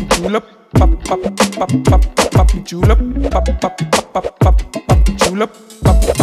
papi chula, pop pop pop pop papi chula, pop pop pop pop papi chula, pop.